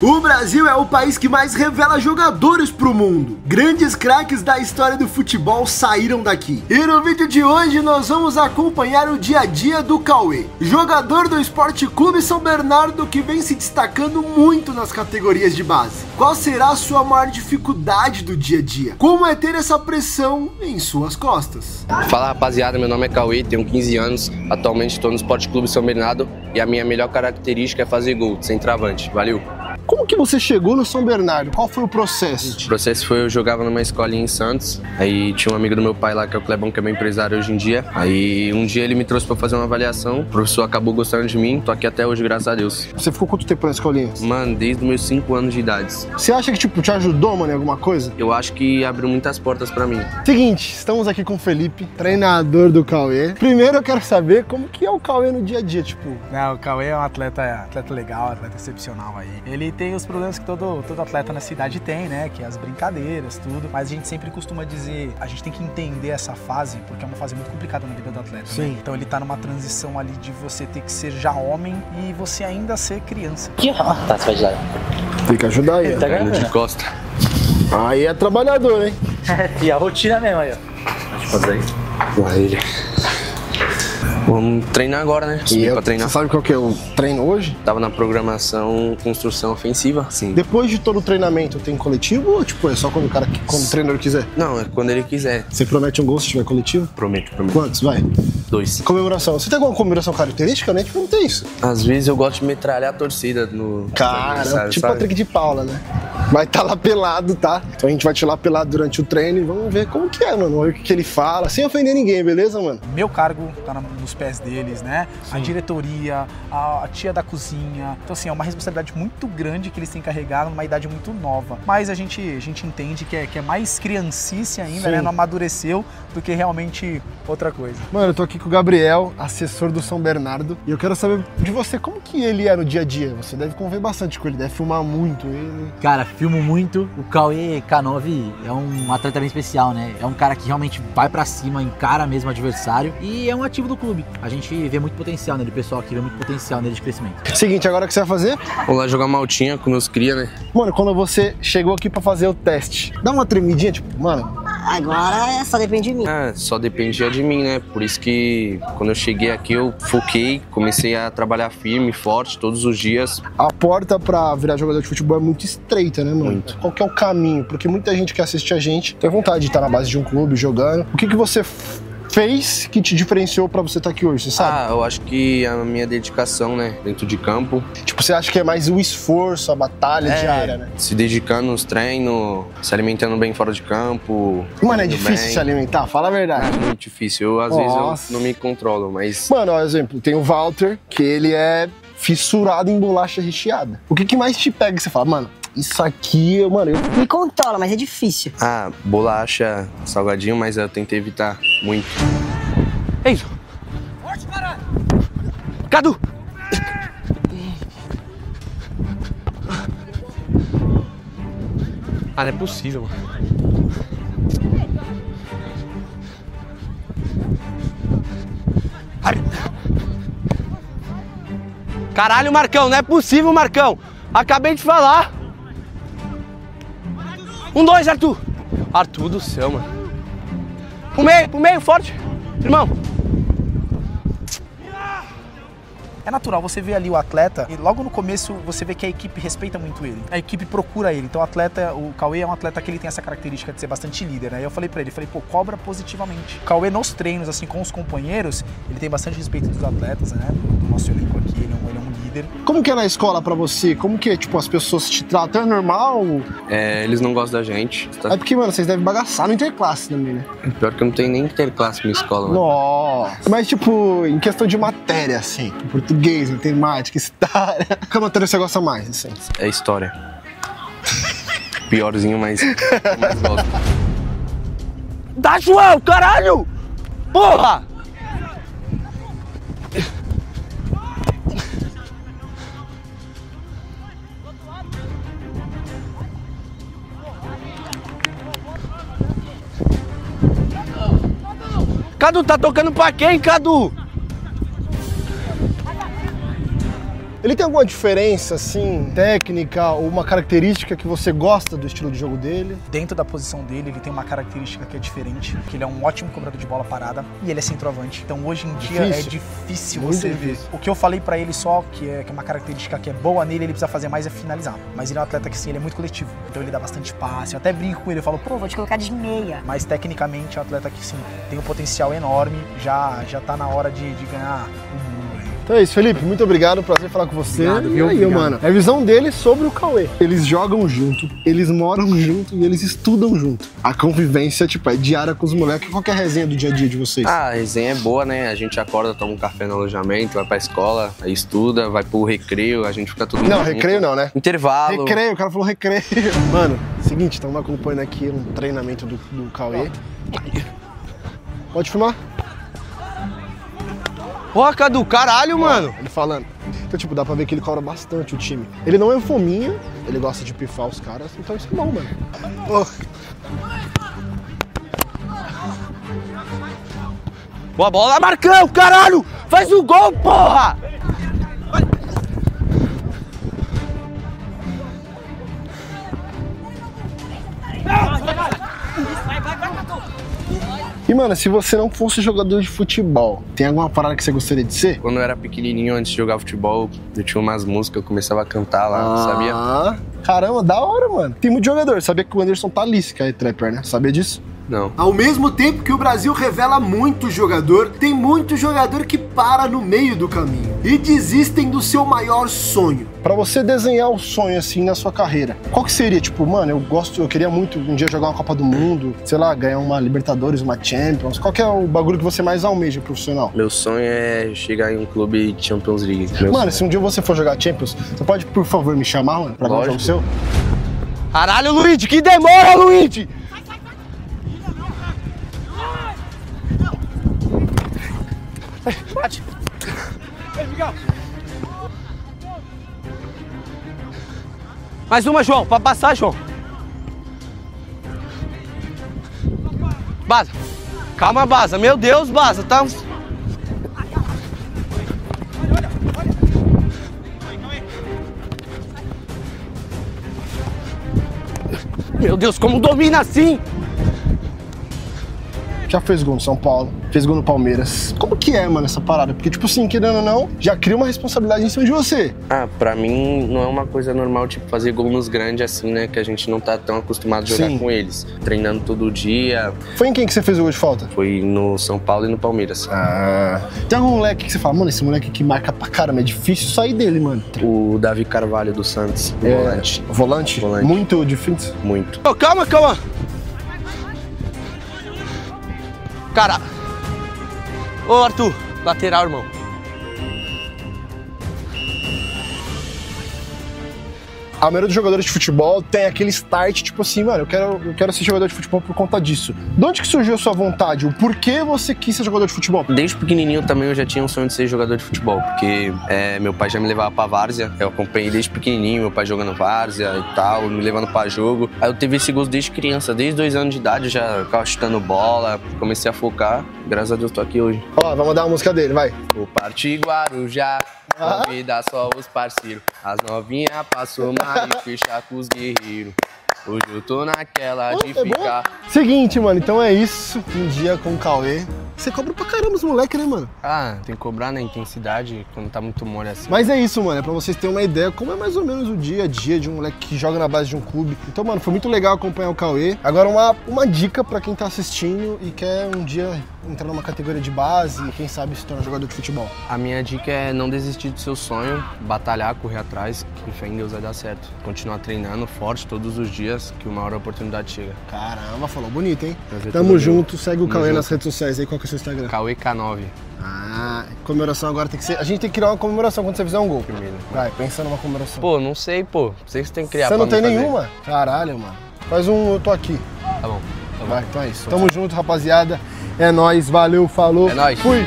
O Brasil é o país que mais revela jogadores pro mundo. Grandes craques da história do futebol saíram daqui. E no vídeo de hoje nós vamos acompanhar o dia a dia do Cauê, jogador do Esporte Clube São Bernardo que vem se destacando muito nas categorias de base. Qual será a sua maior dificuldade do dia a dia? Como é ter essa pressão em suas costas? Fala rapaziada, meu nome é Cauê, tenho 15 anos, atualmente estou no Esporte Clube São Bernardo e a minha melhor característica é fazer gol, sem travante. Valeu! Como que você chegou no São Bernardo? Qual foi o processo? O processo foi eu jogava numa escolinha em Santos, aí tinha um amigo do meu pai lá que é o Clebão, que é meu empresário hoje em dia. Aí um dia ele me trouxe para fazer uma avaliação, o professor acabou gostando de mim, tô aqui até hoje, graças a Deus. Você ficou quanto tempo na escolinha? Mano, desde os meus 5 anos de idade. Você acha que tipo te ajudou, mano, em alguma coisa? Eu acho que abriu muitas portas para mim. Seguinte, estamos aqui com o Felipe, treinador do Cauê. Primeiro eu quero saber como que é o Cauê no dia a dia, tipo. Não, o Cauê é um atleta, atleta legal, atleta excepcional aí. Ele tem os problemas que todo todo, atleta na cidade tem, né? Que é as brincadeiras, tudo. Mas a gente sempre costuma dizer, a gente tem que entender essa fase, porque é uma fase muito complicada na vida do atleta. Né? Sim. Né? Então ele tá numa transição ali de você ter que ser já homem e você ainda ser criança. Que tá, você vai ajudar. Tem que ajudar aí. Tá de costa. Aí é trabalhador, hein? e a rotina mesmo aí, ó. Deixa eu fazer isso. Vai. Vamos treinar agora, né? E eu, pra treinar. Você sabe qual que é o treino hoje? Tava na programação construção ofensiva, sim. Depois de todo o treinamento, tem coletivo ou tipo, é só quando o cara, quando o treinador quiser? Não, é quando ele quiser. Você promete um gol se tiver coletivo? Prometo, prometo. Quantos, vai? Dois. Comemoração. Você tem alguma comemoração característica, né? Tipo, não tem isso. Às vezes eu gosto de metralhar a torcida no... Cara, tipo o Patrick de Paula, né? Vai estar tá lá pelado, tá? Então a gente vai te lá pelado durante o treino e vamos ver como que é, mano. Vamos ver o que, que ele fala, sem ofender ninguém, beleza, mano? Meu cargo tá nos pés deles, né? Sim. A diretoria, a, a, tia da cozinha. Então, assim, é uma responsabilidade muito grande que eles têm que carregar numa idade muito nova. Mas a gente, a gente entende que é, que é mais criancice ainda, Sim. né? Não amadureceu do que realmente outra coisa. Mano, eu tô aqui com o Gabriel, assessor do São Bernardo, e eu quero saber de você como que ele é no dia a dia. Você deve conviver bastante com ele, deve filmar muito ele. Cara, filmo muito. O Cauê K9 é um atleta bem especial, né? É um cara que realmente vai para cima, encara mesmo o adversário e é um ativo do clube. A gente vê muito potencial nele, o pessoal aqui vê muito potencial nele de crescimento. Seguinte, agora o que você vai fazer? Vou lá jogar maltinha com meus cria, né? Mano, quando você chegou aqui para fazer o teste, dá uma tremidinha, tipo, mano, Agora é só depende de mim. É, só dependia de mim, né? Por isso que quando eu cheguei aqui eu foquei, comecei a trabalhar firme, forte, todos os dias. A porta pra virar jogador de futebol é muito estreita, né, mano? Muito. Qual que é o caminho? Porque muita gente que assiste a gente tem vontade de estar na base de um clube jogando. O que, que você fez que te diferenciou para você estar tá aqui hoje, você sabe? Ah, eu acho que a minha dedicação, né, dentro de campo. Tipo, você acha que é mais o esforço, a batalha é, diária, né? Se dedicando nos treinos, se alimentando bem fora de campo. Mano, é difícil bem. se alimentar, fala a verdade. É muito difícil. Eu, às Nossa. vezes, eu não me controlo, mas. Mano, ó, exemplo, tem o Walter, que ele é fissurado em bolacha recheada. O que, que mais te pega e você fala, mano, isso aqui, mano. Eu... Me controla, mas é difícil. Ah, bolacha, salgadinho, mas eu tentei evitar muito. Ei! Cadu! Ah, não é possível, mano. Caralho, Marcão, não é possível, Marcão. Acabei de falar. Um, dois, Arthur. Arthur do céu, mano. Pro meio, pro meio, forte. Irmão. É natural, você vê ali o atleta e logo no começo você vê que a equipe respeita muito ele. A equipe procura ele. Então o atleta, o Cauê é um atleta que ele tem essa característica de ser bastante líder, né? Eu falei para ele, falei, pô, cobra positivamente. O Cauê nos treinos, assim, com os companheiros, ele tem bastante respeito dos atletas, né? Do nosso elenco aqui, ele é um, ele é um líder. Como que é na escola para você? Como que, tipo, as pessoas te tratam? É normal? É, eles não gostam da gente. Tá? É porque, mano, vocês devem bagaçar no interclasse também, né? Pior que eu não tenho nem interclasse na escola, mano. Nossa. Mas, tipo, em questão de matéria, assim, português, matemática, história. Qual matéria você gosta mais, assim? É história. Piorzinho, mas, mas gosto. Dá, João, caralho! Porra! Cadu, tá tocando pra quem, Cadu? Ele tem alguma diferença, assim, técnica ou uma característica que você gosta do estilo de jogo dele? Dentro da posição dele, ele tem uma característica que é diferente, que ele é um ótimo cobrador de bola parada e ele é centroavante. Então hoje em dia é Difícil. difícil Muito você difícil. ver. O que eu falei pra ele só, que é, que é uma característica que é boa nele, ele precisa fazer mais é finalizar. Mas ele é um atleta que sim, ele é muito coletivo. Então ele dá bastante passe. Eu até brinco com ele, eu falo, pô, vou te colocar de meia. mas tecnicamente é um atleta que sim, tem um potencial enorme, já, já tá na hora de, de ganhar. Então é isso, Felipe. Muito obrigado. Prazer falar com você. Obrigado, e viu? aí, Obrigado. mano. É a visão dele sobre o Cauê. Eles jogam junto, eles moram junto e eles estudam junto. A convivência, tipo, é diária com os moleques. Qual que é a resenha do dia a dia de vocês? Ah, a resenha é boa, né? A gente acorda, toma um café no alojamento, vai pra escola, aí estuda, vai pro recreio, a gente fica tudo não, junto. recreio não, né? Intervalo. Recreio, o cara falou recreio. Mano, seguinte, estamos acompanhando aqui um treinamento do, do Cauê. Pode filmar? Porra, Cadu, caralho, mano. Ele falando. Então, tipo, dá pra ver que ele cobra bastante o time. Ele não é fominha, ele gosta de pifar os caras, então isso é bom, mano. Ô, Boa bola, Marcão, caralho! Faz o gol, porra! E, mano, se você não fosse jogador de futebol, tem alguma parada que você gostaria de ser? Quando eu era pequenininho, antes de jogar futebol, eu tinha umas músicas, eu começava a cantar lá, sabia? Ah, caramba, da hora, mano. Tem muito jogador. Sabia que o Anderson Talice, que é trapper, né? Sabia disso? Não. Ao mesmo tempo que o Brasil revela muito jogador, tem muito jogador que para no meio do caminho e desistem do seu maior sonho. Pra você desenhar o sonho assim na sua carreira, qual que seria? Tipo, mano, eu gosto, eu queria muito um dia jogar uma Copa do Mundo, sei lá, ganhar uma Libertadores, uma Champions. Qual que é o bagulho que você mais almeja profissional? Meu sonho é chegar em um clube de Champions League. Meu Mano, se um dia você for jogar Champions, você pode, por favor, me chamar, mano, pra ver um jogo Lógico. seu? Caralho, Luigi, que demora, Luigi! Mais uma, João, pra passar, João. Baza. Calma, Baza. Meu Deus, Baza, tá... Meu Deus, como domina assim? Já fez gol no São Paulo, fez gol no Palmeiras. Como que é, mano, essa parada? Porque, tipo assim, querendo ou não, já cria uma responsabilidade em cima de você. Ah, pra mim não é uma coisa normal, tipo, fazer gol nos grandes assim, né? Que a gente não tá tão acostumado a jogar Sim. com eles. Treinando todo dia. Foi em quem que você fez o gol de falta? Foi no São Paulo e no Palmeiras. Ah. Tem algum moleque que você fala, mano, esse moleque aqui marca pra caramba, é difícil sair dele, mano. O Davi Carvalho do Santos, É, volante. Volante? Volante. Muito difícil. Muito. Ô, calma, calma. Cara. Ô, Arthur, lateral, irmão. A maioria dos jogadores de futebol tem aquele start, tipo assim, mano, eu quero, eu quero ser jogador de futebol por conta disso. De onde que surgiu a sua vontade? O porquê você quis ser jogador de futebol? Desde pequenininho também eu já tinha um sonho de ser jogador de futebol, porque é, meu pai já me levava pra várzea, eu acompanhei desde pequenininho, meu pai jogando várzea e tal, me levando pra jogo. Aí eu teve esse gosto desde criança, desde dois anos de idade eu já ficava chutando bola, comecei a focar, graças a Deus tô aqui hoje. Ó, vamos dar uma música dele, vai. O partir Guarujá. Convida só os parceiros, as novinhas passou mais e fechar com os guerreiros. Hoje eu tô naquela de é ficar. Seguinte, mano, então é isso. Um dia com o Cauê. Você cobra pra caramba os moleques, né, mano? Ah, tem que cobrar na intensidade quando tá muito mole assim. Mas é isso, mano. É pra vocês terem uma ideia como é mais ou menos o dia a dia de um moleque que joga na base de um clube. Então, mano, foi muito legal acompanhar o Cauê. Agora, uma, uma dica pra quem tá assistindo e quer um dia entrar numa categoria de base e quem sabe se tornar jogador de futebol. A minha dica é não desistir do seu sonho, batalhar, correr atrás, que fé em Deus vai dar certo. Continuar treinando forte todos os dias, que uma hora a oportunidade chega. Caramba, falou bonito, hein? Tamo junto. Segue o Cauê nas redes sociais aí. Qual que é o seu Instagram? Cauê K9, Ah, comemoração agora tem que ser. A gente tem que criar uma comemoração quando você fizer um gol. primeiro. Vai, pensa numa comemoração. Pô, não sei, pô. Vocês têm que criar Você não tem fazer. nenhuma? Caralho, mano. Faz um, eu tô aqui. Tá bom. Tá bom. Vai, então é isso. Tamo junto, rapaziada. É nóis, valeu, falou. É nóis. Fui.